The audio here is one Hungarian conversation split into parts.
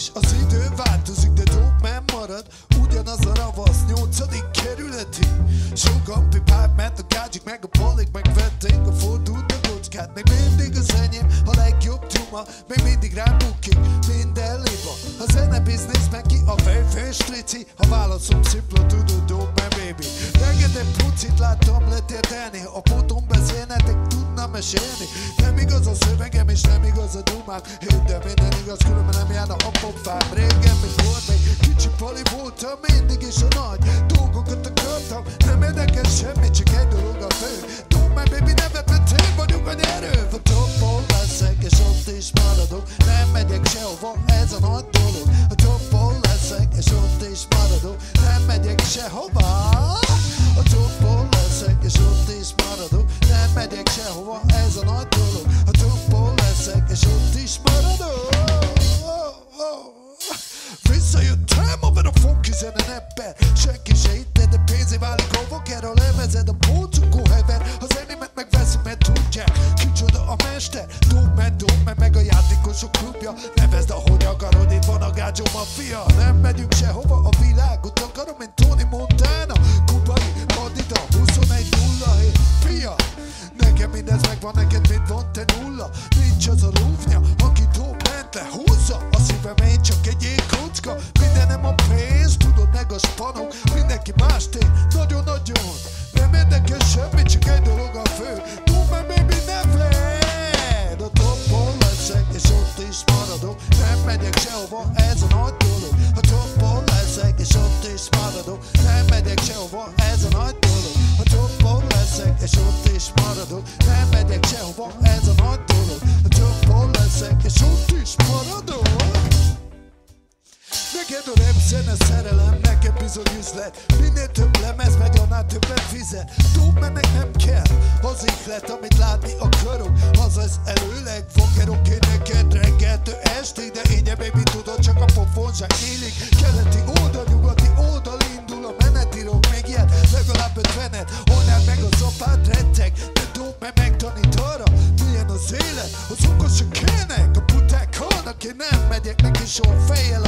és az idő változik, de dope nem marad. Ugyanaz a ravasz, nyolcadik kerületi. Sokan pipák, mert a gágyik meg a polik Megvették a fordult a kocskát Még mindig az enyém, a legjobb tuma Még mindig rám bukik, minden léba A zene biznisz meg ki a fej strici Ha válaszom szipla, tudod, me baby. Rengeteg pucit láttam letértelni A ponton beszélnetek tudna mesélni. Nem igaz a szövegem és nem igaz a dumám. Hidd de minden igaz, különben nem járna a pofám. Régen mikor még kicsi pali voltam Mindig is a nagy. Dolgokat akartam Nem érdekel semmi, csak egy dolog a fő. Don't my baby nevet, mert én vagyok a nyerő. A toppon leszek és ott is maradok. Nem megyek sehova, ez a nagy dolog. A toppon leszek és ott is maradok. Nem megyek sehova itt van a gágyom a fia Nem megyünk sehova, a világot akarom Mint Tony Montana. Kubai, Madida, 21-07 Fia, nekem mindez megvan, neked mit van, te nulla. Nincs az a rúfnya, aki ment Húzza a szívem, én csak egy jégkocka Mindenem a pénz, Nem megyek sehova, ez a nagy dolog. A toppon leszek, és ott is maradok Nem megyek sehova, ez a nagy dolog. A toppon leszek, és ott is maradok. Neked a rap zene szerelem, nekem bizony üzlet. Minél több lemez megy, annál többet fizet. Dob mert meg nem kell az ihlet, amit látni akarok. Azaz előleg fokerok én neked reggeltől estig De én baby tudod, csak a pofon élik. Keleti oldal, nyugati oldal indul a menetírok Megjel legalább ötvenet, onnan meg az apád retteg De dob mert megtanít arra, milyen az élet? Az okosok kének, a puták halnak Én nem megyek neki soha fejjel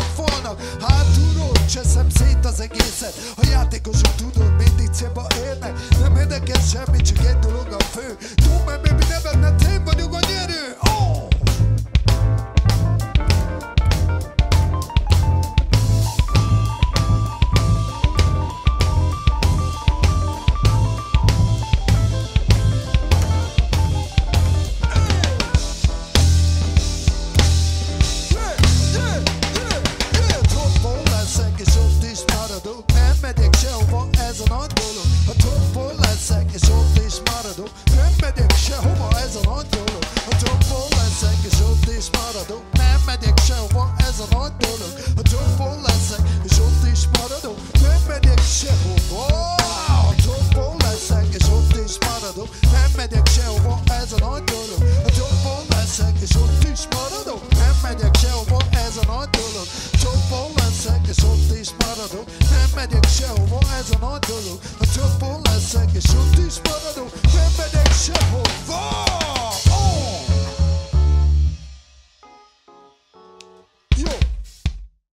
maradok Nem megyek sehova, ez a nagy dolog A toppon leszek és ott is maradok Nem megyek sehova A toppon